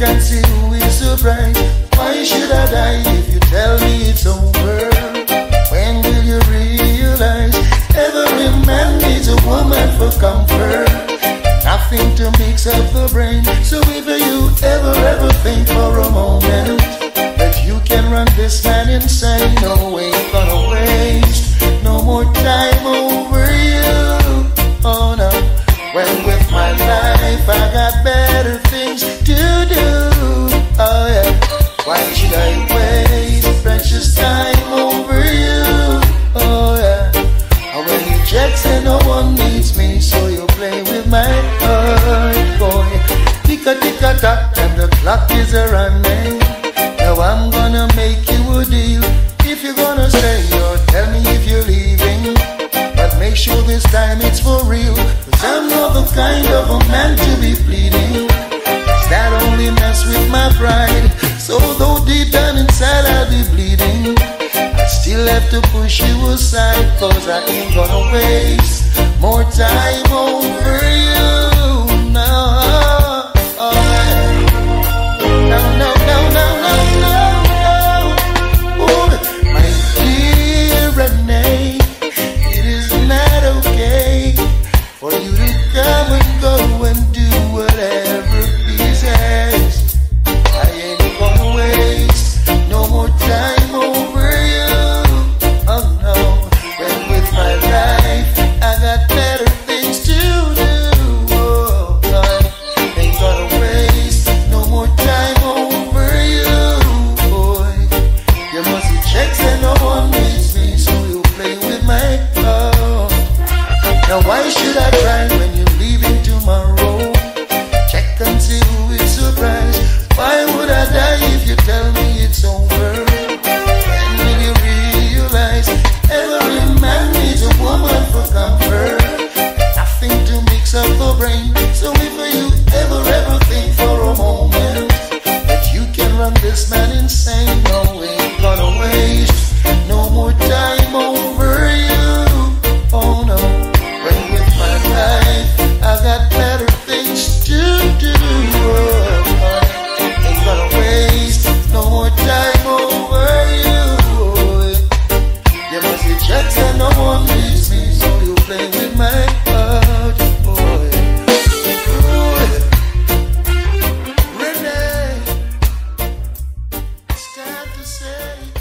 And see who is so bright. Why should I die if you tell me it's over? When will you realize every man needs a woman for comfort? Nothing to mix up the brain. So if you ever, ever think for a moment and the clock is a running. Now I'm gonna make you a deal. If you're gonna stay or tell me if you're leaving. But make sure this time it's for real. Cause I'm not the kind of a man to be pleading. Cause that only mess with my pride. So though deep down inside I'll be bleeding. I still have to push you aside. Cause I ain't gonna waste more time over you. Now why should I cry? say.